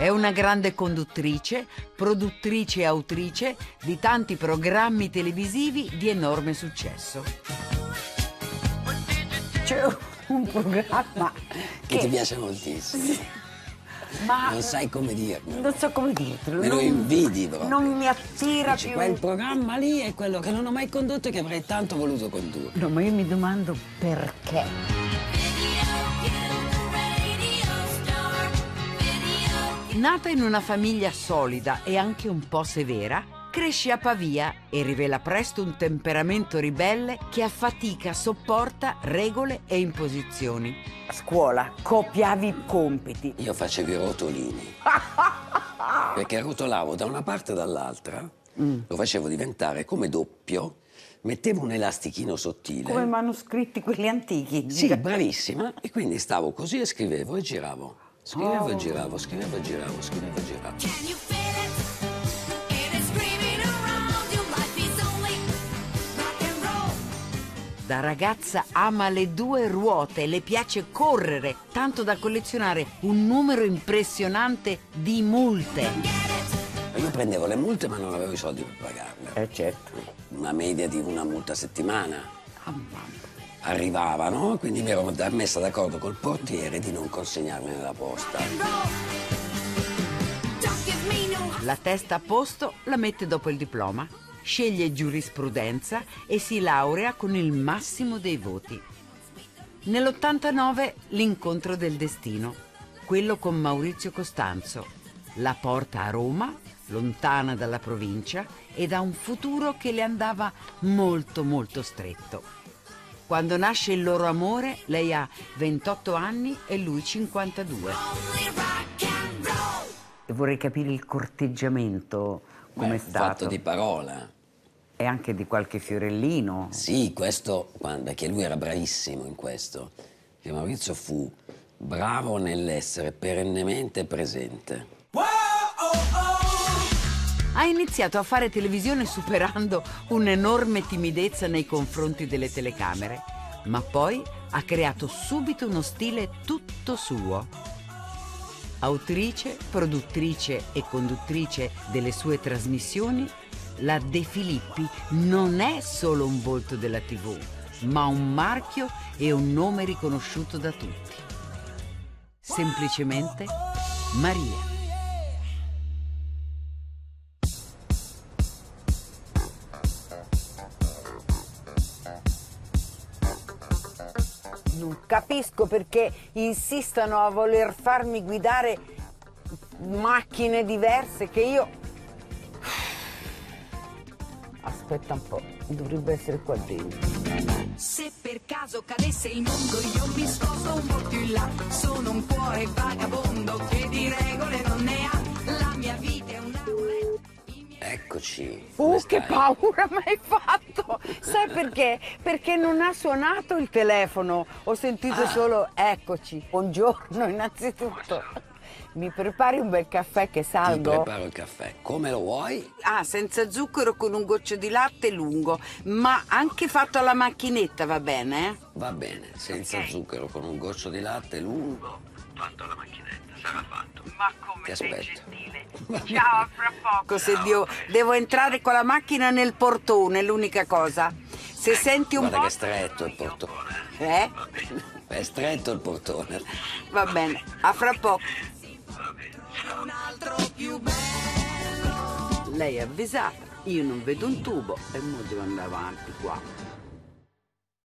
È una grande conduttrice, produttrice e autrice di tanti programmi televisivi di enorme successo. C'è un programma Che che, ti piace moltissimo. ma Non sai come dirlo. non so come dirtelo. Me lo invidi proprio. Non mi attira Dici, più. quel programma lì è quello che non ho mai condotto e che avrei tanto voluto condurre. No, ma io mi domando perché. Nata in una famiglia solida e anche un po' severa, cresce a Pavia e rivela presto un temperamento ribelle che a fatica sopporta regole e imposizioni. A scuola copiavi i compiti. Io facevo i rotolini. Perché rotolavo da una parte e dall'altra, lo facevo diventare come doppio, mettevo un elastichino sottile. Come manoscritti quelli antichi. Sì, bravissima. E quindi stavo così e scrivevo e giravo. Scrivevo Oh. e giravo, scrivevo e giravo, scrivevo e giravo. Da ragazza ama le due ruote, le piace correre, tanto da collezionare un numero impressionante di multe. Io prendevo le multe ma non avevo i soldi per pagarle. Eh certo. Una media di una multa a settimana. Ah, mamma. Arrivavano, quindi mi ero messa d'accordo col portiere di non consegnarmi nella posta. La testa a posto la mette dopo il diploma, sceglie giurisprudenza e si laurea con il massimo dei voti. Nell'89 l'incontro del destino, quello con Maurizio Costanzo. La porta a Roma, lontana dalla provincia e da un futuro che le andava molto molto stretto. Quando nasce il loro amore, lei ha 28 anni e lui 52. only rock and roll. E vorrei capire il corteggiamento come è stato. Fatto di parola. E anche di qualche fiorellino. Sì, questo, perché lui era bravissimo in questo. Che Maurizio fu bravo nell'essere perennemente presente. Ha iniziato a fare televisione superando un'enorme timidezza nei confronti delle telecamere, ma poi ha creato subito uno stile tutto suo. Autrice, produttrice e conduttrice delle sue trasmissioni, la De Filippi non è solo un volto della TV, ma un marchio e un nome riconosciuto da tutti. Semplicemente Maria. Non capisco perché insistano a voler farmi guidare macchine diverse che io... Aspetta un po', dovrebbe essere qua dentro. Se per caso cadesse il mondo io mi sposto un po' più in là Sono un cuore vagabondo che Eccoci. Uh, che paura mi hai fatto! Sai perché? Perché non ha suonato il telefono. Ho sentito Ah. solo eccoci. Buongiorno innanzitutto. Mi prepari un bel caffè che Ti salgo? preparo il caffè. Come lo vuoi? Ah, senza zucchero con un goccio di latte lungo, ma anche fatto alla macchinetta va bene, eh? Va bene, senza Ok. zucchero, con un goccio di latte lungo. Fatto alla macchinetta, sarà fatto. Ma come Ti sei aspetto. gentile. Ciao, a fra poco. Dio, devo entrare con la macchina nel portone, l'unica cosa. Se senti un Guarda po'... che è stretto il portone. Eh? È stretto il portone. Va bene, a fra poco. un altro più bello Lei è avvisata, io non vedo un tubo e mo devo andare avanti qua.